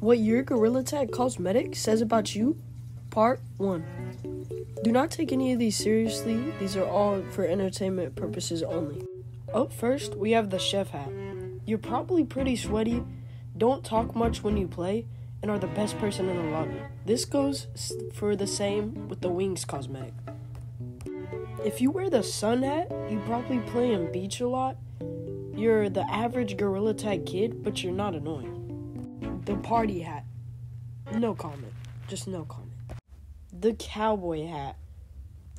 What your Gorilla Tag cosmetic says about you, part 1. Do not take any of these seriously, these are all for entertainment purposes only. Up first, we have the chef hat. You're probably pretty sweaty, don't talk much when you play, and are the best person in the lobby. This goes for the same with the wings cosmetic. If you wear the sun hat, you probably play in beach a lot. You're the average Gorilla Tag kid, but you're not annoying. The party hat. No comment. Just no comment. The cowboy hat.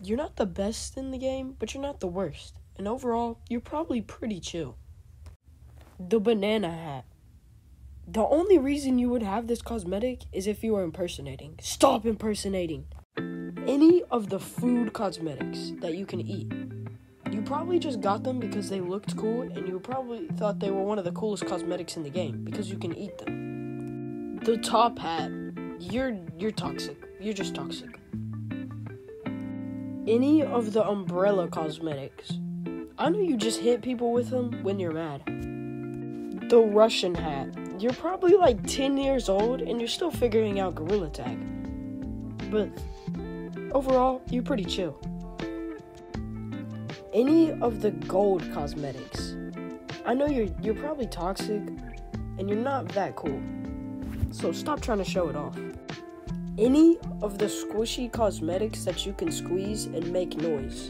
You're not the best in the game, but you're not the worst. And overall, you're probably pretty chill. The banana hat. The only reason you would have this cosmetic is if you were impersonating. Stop impersonating! Any of the food cosmetics that you can eat. You probably just got them because they looked cool and you probably thought they were one of the coolest cosmetics in the game because you can eat them the top hat. You're you're toxic. You're just toxic. Any of the umbrella cosmetics. I know you just hit people with them when you're mad. The Russian hat. You're probably like 10 years old and you're still figuring out Gorilla Tag. But overall, you're pretty chill. Any of the gold cosmetics. I know you're you're probably toxic and you're not that cool so stop trying to show it off. Any of the squishy cosmetics that you can squeeze and make noise.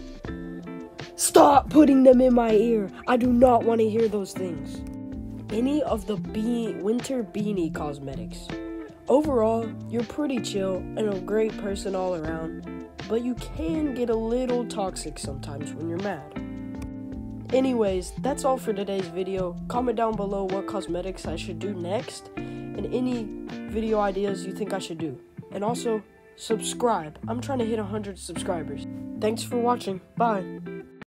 Stop putting them in my ear. I do not want to hear those things. Any of the be- winter beanie cosmetics. Overall, you're pretty chill and a great person all around, but you can get a little toxic sometimes when you're mad. Anyways, that's all for today's video. Comment down below what cosmetics I should do next and any video ideas you think I should do. And also, subscribe. I'm trying to hit 100 subscribers. Thanks for watching. Bye.